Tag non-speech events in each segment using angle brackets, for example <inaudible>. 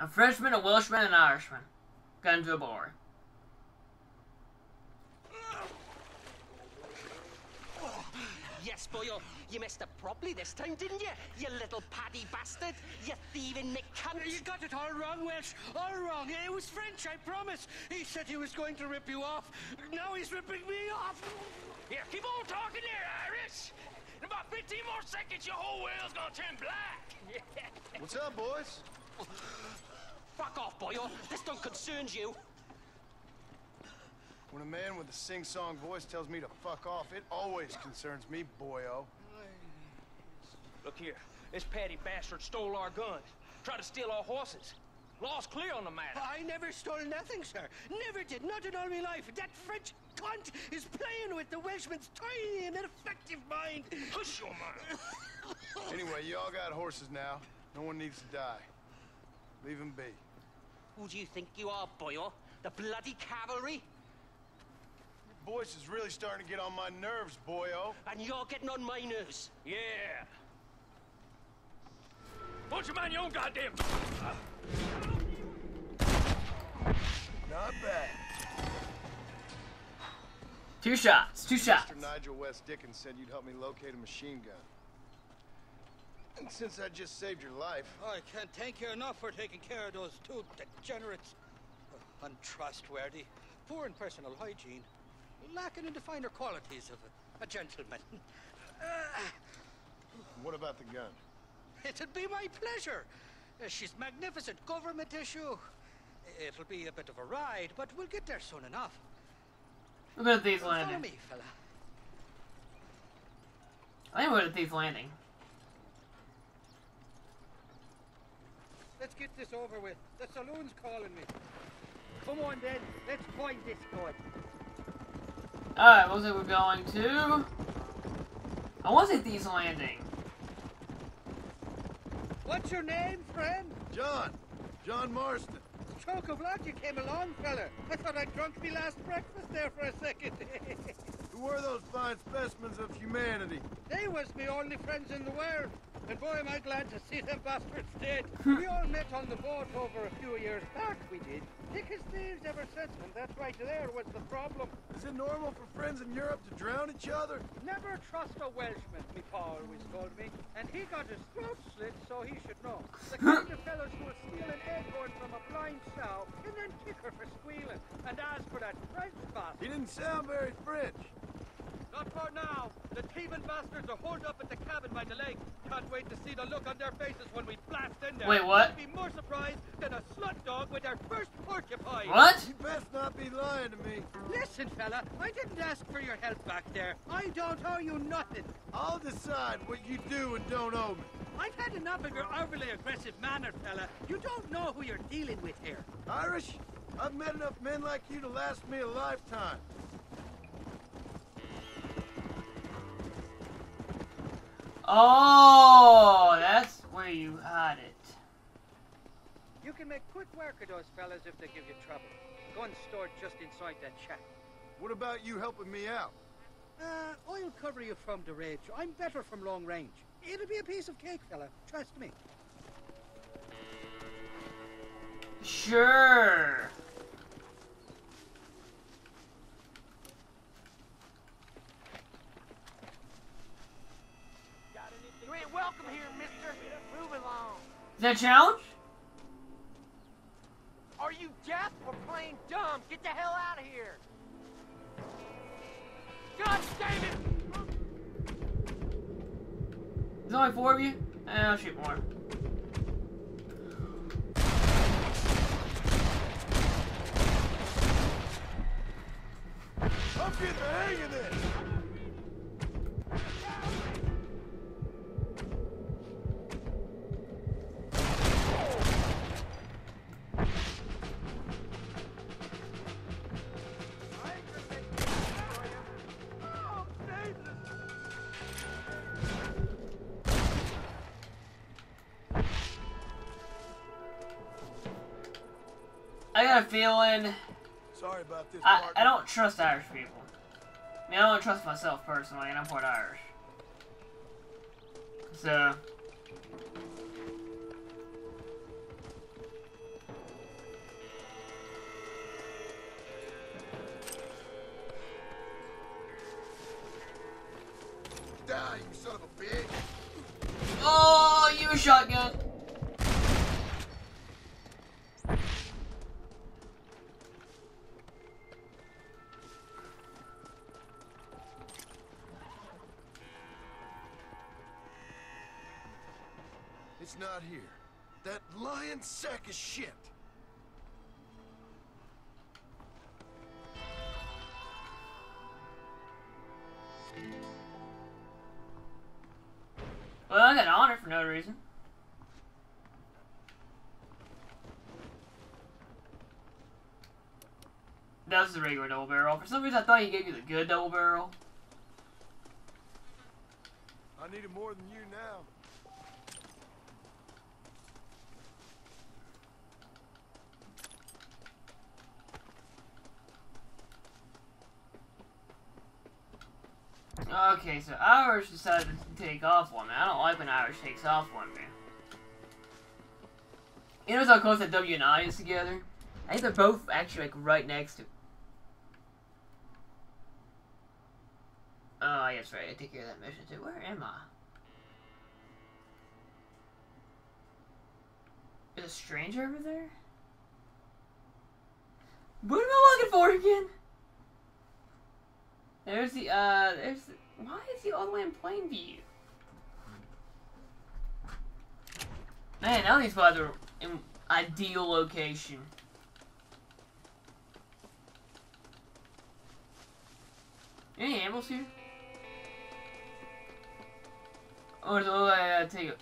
A Frenchman, a Welshman, and an Irishman got into a bar. Yes, boyo. Oh, you messed up properly this time, didn't you? You little paddy bastard. You thieving McCunt. You got it all wrong, Welsh. All wrong. It was French, I promise. He said he was going to rip you off. Now he's ripping me off. Here, keep on talking there, Irish. In about 15 more seconds, your whole world's gonna turn black. <laughs> What's up, boys? Fuck off, boyo. This don't concern you. When a man with a sing-song voice tells me to fuck off, it always concerns me, boyo. Look here, this patty bastard stole our guns, tried to steal our horses. Law's clear on the matter. I never stole nothing, sir. Never did. Not in all my life. That French cunt is playing with the Welshman's tiny and ineffective mind. Hush your mouth. Anyway, you all got horses now. No one needs to die. Leave him be. Who do you think you are, boyo? The bloody cavalry? Your voice is really starting to get on my nerves, boyo. And you're getting on my nerves. Yeah. Don't you mind your own goddamn... Not bad. Two shots. Two shots. Mr. Nigel West Dickens said you'd help me locate a machine gun. And since I just saved your life, I can't thank you enough for taking care of those two degenerates. Uh, untrustworthy, poor in personal hygiene, lacking in the finer qualities of a, a gentleman. <laughs> Uh, what about the gun? it'd be my pleasure. Uh, she's magnificent government issue. It'll be a bit of a ride, but we'll get there soon enough. Look at Thief Follow Landing. me, fella. I think we're at Thief Landing. Let's get this over with. The saloon's calling me. Come on then, let's find this guy. Alright, looks like we're going to... I want to say Thieves Landing. What's your name, friend? John! John Marston. Choke of luck you came along, fella. I thought I'd drunk me last breakfast there for a second. <laughs> Who were those fine specimens of humanity? they was me only friends in the world. And boy, am I glad to see them bastards dead. <laughs> we all met on the boat over a few years back, we did. Thick as thieves ever since, and that's right there was the problem. Is it normal for friends in Europe to drown each other? Never trust a Welshman, me pa always told me. And he got his throat slit, so he should know. The <laughs> kind of fellows who will steal an acorn from a blind sow and then kick her for squealing. And as for that French bastard, He didn't sound very French. Not for now. The thieving bastards are holed up at the cabin by the lake. Can't wait to see the look on their faces when we blast in there. Wait, what? They'll be more surprised than a slut dog with their first porcupine. What? You best not be lying to me. Listen, fella, I didn't ask for your help back there. I don't owe you nothing. I'll decide what you do and don't owe me. I've had enough of your overly aggressive manner, fella. You don't know who you're dealing with here. Irish, I've met enough men like you to last me a lifetime. Oh, that's where you had it. You can make quick work of those fellas if they give you trouble. Gun stored just inside that shack. What about you helping me out? Uh, I'll cover you from the ridge. I'm better from long range. It'll be a piece of cake, fella. Trust me. Sure. You ain't welcome here, mister. Move along. Is that a challenge? Are you deaf or playing dumb? Get the hell out of here. God damn it! There's only four of you? Eh, I'll shoot more. kind feeling... Sorry about this, I, I, don't trust Irish people. I mean, I don't trust myself personally, and I'm part Irish. So... Die, you son of a bitch! Oh! Sack of shit. Well, I got honored for no reason. That was the regular double barrel. For some reason, I thought he gave you the good double barrel. I need it more than you now. Okay, so Irish decided to take off on me. I don't like when Irish takes off on me. You notice how close that W and I is together? I think they're both actually like right next to. Oh, yes, right. I take care of that mission too. Where am I? Is a stranger over there? What am I looking for again? There's the, uh, there's the, why is he all the way in plain view? Man, now these spots are in ideal location. Any animals here? Or oh, I gotta take it.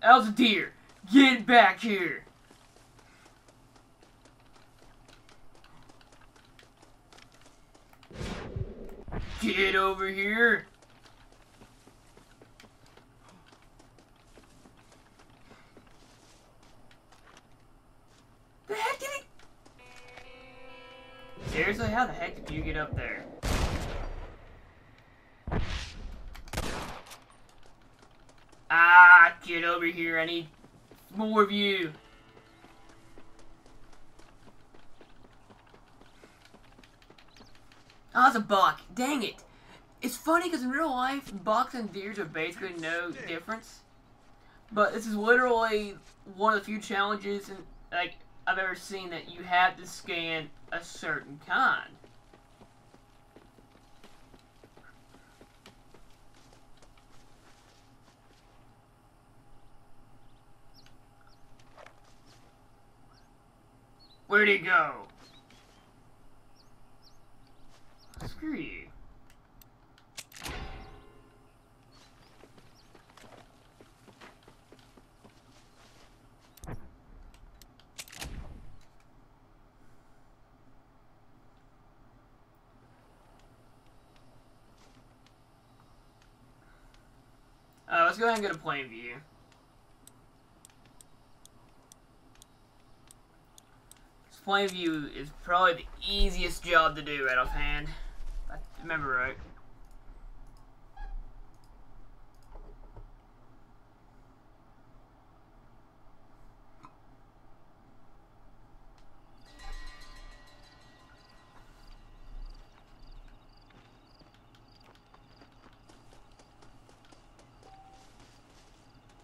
That was a deer. Get back here. Get over here. The heck did he? Seriously, how the heck did you get up there? Ah, get over here. I need more of you. Oh, it's a buck. Dang it. It's funny because in real life, bucks and deers are basically no difference. But this is literally one of the few challenges in, like I've ever seen that you have to scan a certain kind. Where'd he go? Screw you. Uh, let's go ahead and get a plain view. This Plainview is probably the easiest job to do right offhand. Remember right.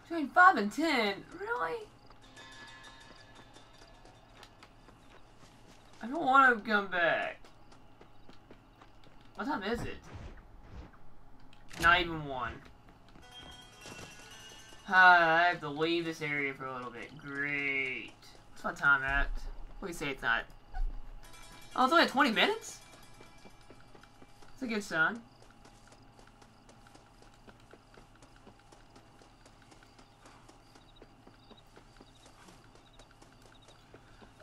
Between 5 and 10? Really? I don't want to come back. What time is it? Not even 1. Uh, <sighs> I have to leave this area for a little bit. Great. What's my time at? You say it's not? Oh, it's only 20 minutes? That's a good sign.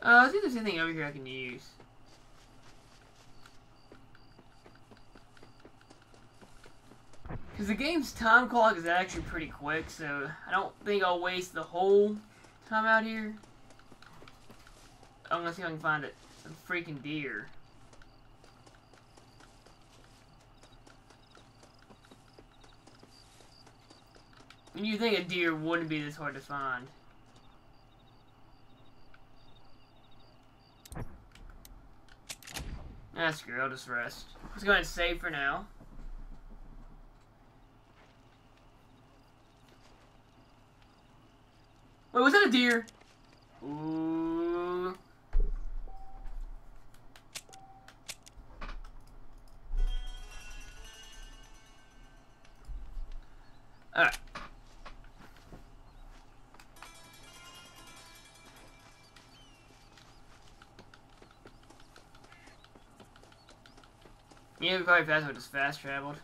Uh, let's see there's anything over here I can use. Because the game's time clock is actually pretty quick, so I don't think I'll waste the whole time out here. I'm gonna see if I can find it. Some freaking deer. And you think a deer wouldn't be this hard to find. Ah, screw I'll just rest. Let's go ahead and save for now. Wait, was that a deer? Ooh. Alright. Yeah, probably faster with just fast traveled.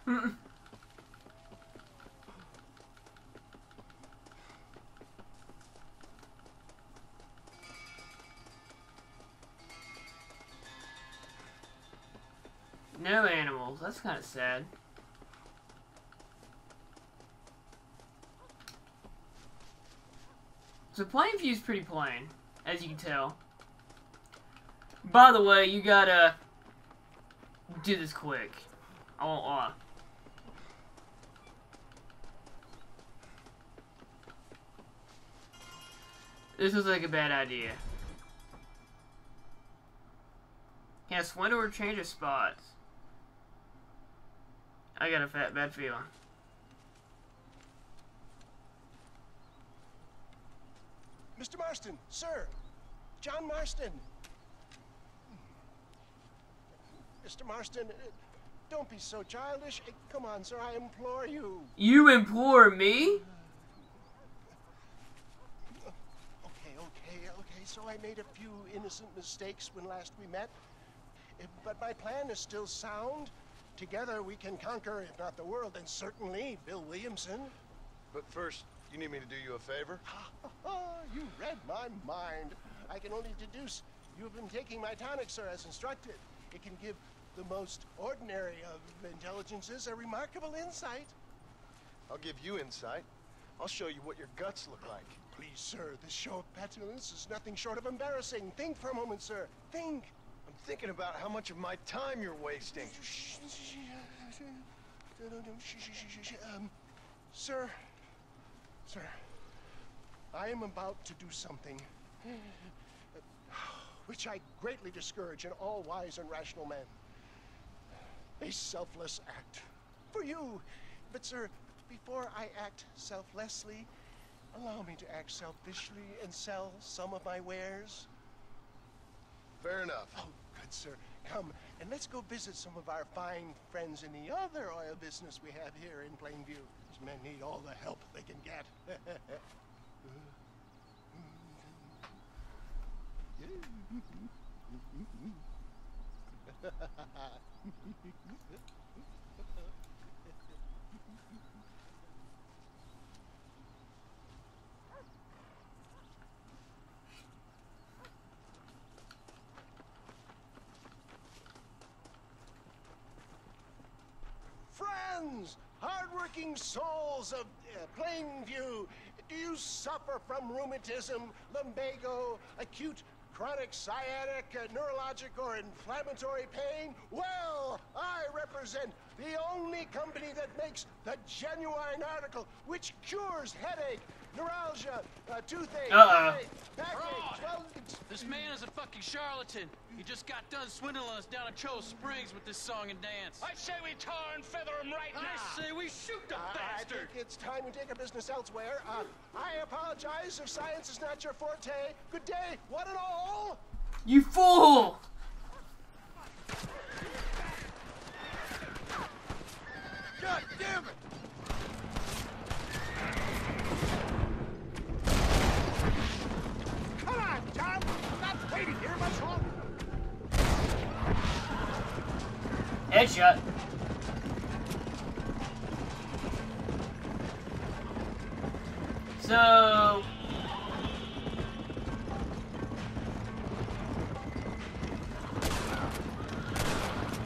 No animals. That's kind of sad. So Plainview is pretty plain, as you can tell. By the way, you gotta do this quick. I won't lie. This was like a bad idea. Can I swindle or change of spots? I got a fat bad feeling. Mr. Marston, sir. John Marston. Mr. Marston, uh, don't be so childish. Uh, Come on, sir, I implore you. You implore me? Okay, okay, okay. So I made a few innocent mistakes when last we met. Uh, But my plan is still sound. Together we can conquer, if not the world, then certainly Bill Williamson. But first, you need me to do you a favor? <laughs> you read my mind. I can only deduce you have been taking my tonic, sir, as instructed. It can give the most ordinary of intelligences a remarkable insight. I'll give you insight. I'll show you what your guts look like. Please, sir, this show of petulance is nothing short of embarrassing. Think for a moment, sir. Think. Thinking about how much of my time you're wasting. Um, sir, sir, I am about to do something which I greatly discourage in all wise and rational men. A selfless act for you. But, sir, before I act selflessly, allow me to act selfishly and sell some of my wares. Fair enough. Oh, sir. Come, and let's go visit some of our fine friends in the other oil business we have here in Plainview. These men need all the help they can get. <laughs> <laughs> Friends, hardworking souls of uh, Plainview, do you suffer from rheumatism, lumbago, acute chronic sciatic, uh, neurologic, or inflammatory pain? Well, I represent the only company that makes the genuine article which cures headache, neuralgia, uh, toothache, Uh-oh. headache, backache, swelling- This man is a fucking charlatan. He just got done swindling us down at Cholla Springs with this song and dance. I say we tar and feather him right now. I say we shoot the I- I think it's time we take our business elsewhere. Uh, I apologize if science is not your forte. Good day, one and all. You fool! God damn it! Come on, Tom! I'm not waiting here much longer. Headshot. So,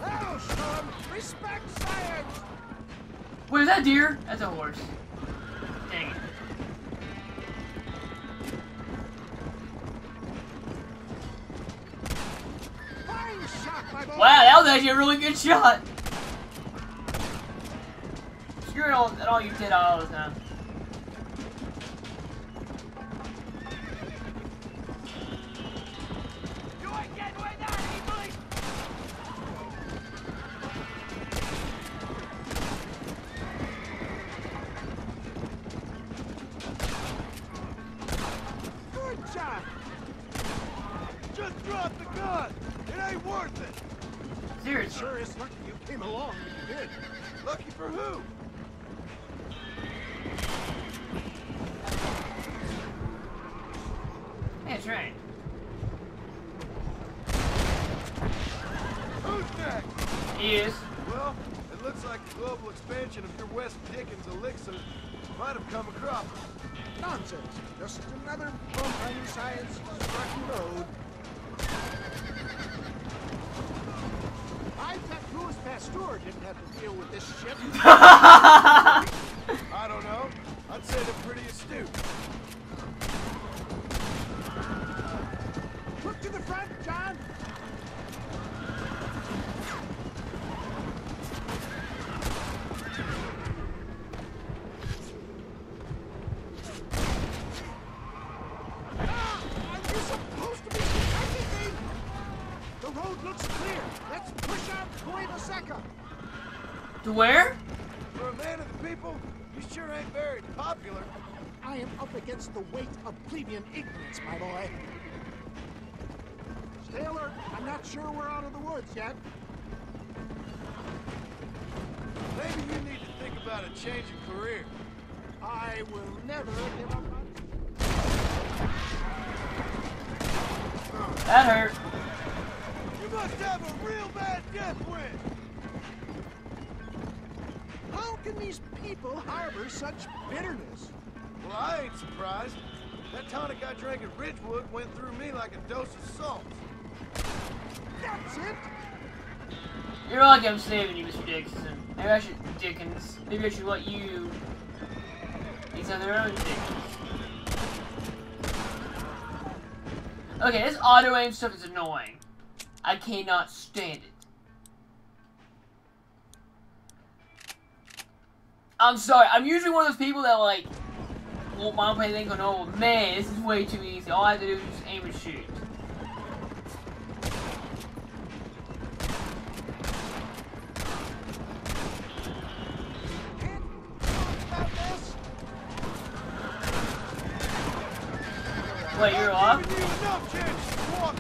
Now, son, respect science. wait, is that deer? That's a horse. Wow, that was actually a really good shot. Screw it all, at all you ten dollars now. Good job! Just drop the gun! It ain't worth it! Seriously. Sure is lucky you came along when you did. Lucky for who? That's right. Who's next? He is. Well, it looks like the global expansion of your West Dickens elixir might have come across. Nonsense. Just another bump on your science-struck road. I bet Pasteur didn't have to deal with this shit. <laughs> I don't know. I'd say they're pretty astute. Look to the front, John. Where? For a man of the people, you sure ain't very popular. I am up against the weight of plebeian ignorance, my boy. Stay alert. I'm not sure we're out of the woods yet. Maybe you need to think about a change of career. I will never give up on That hurt. You must have a real bad death wind. How can these people harbor such bitterness? Well, I ain't surprised. That tonic I drank at Ridgewood went through me like a dose of salt. That's it. You're lucky I'm saving you, Mr. Dickinson. Maybe I should Dickens. Maybe I should let you these on their own Dickens. Okay, this auto aim stuff is annoying. I cannot stand it. I'm sorry, I'm usually one of those people that like won't mind playing things on oh man, this is way too easy. All I have to do is just aim and shoot. Can't talk about this. Wait, you're off? Giving you enough chances to walk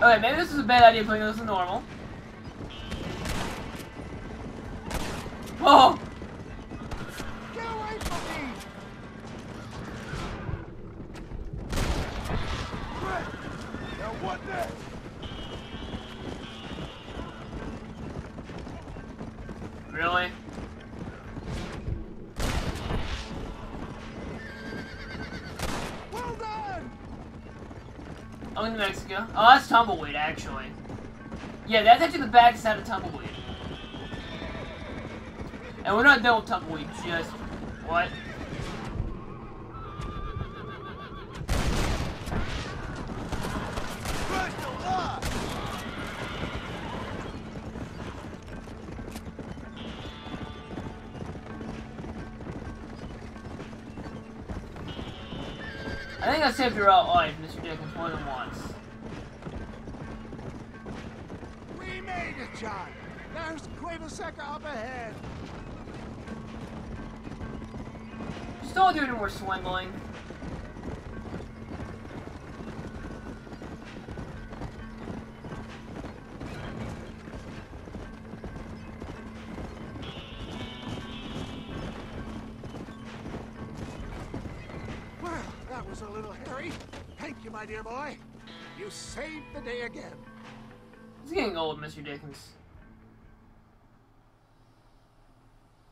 away. Okay, maybe this is a bad idea playing this in normal. Oh! Get away from me. Now what next? Really? Well done. I'm in Mexico. Oh, that's Tumbleweed, actually. Yeah, that's actually the back side of Tumbleweed. And we're not done with Tumbleweed, just... What? I think I saved your out life, Mr. Dickens, more than once. We made it, John. There's Cueva up ahead. Don't do any more swindling. Well, that was a little hairy. Thank you, my dear boy. You saved the day again. He's getting old, Mr. Dickens.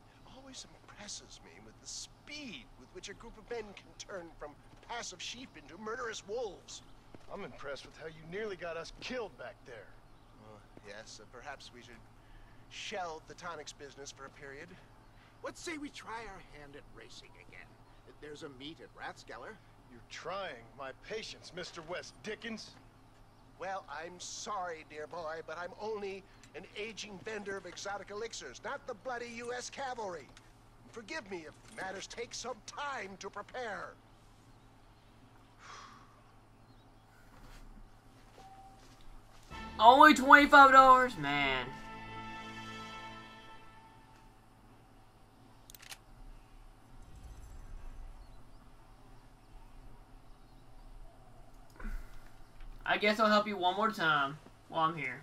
It always impresses me with the speed with which a group of men can turn from passive sheep into murderous wolves. I'm impressed with how you nearly got us killed back there. Yes, uh, perhaps we should shelve the tonics business for a period. What say we try our hand at racing again? There's a meet at Rathskeller. You're trying my patience, Mr. West Dickens. Well, I'm sorry, dear boy, but I'm only an aging vendor of exotic elixirs, not the bloody U.S. cavalry. Forgive me if matters take some time to prepare. Only $25? Man. I guess I'll help you one more time while I'm here.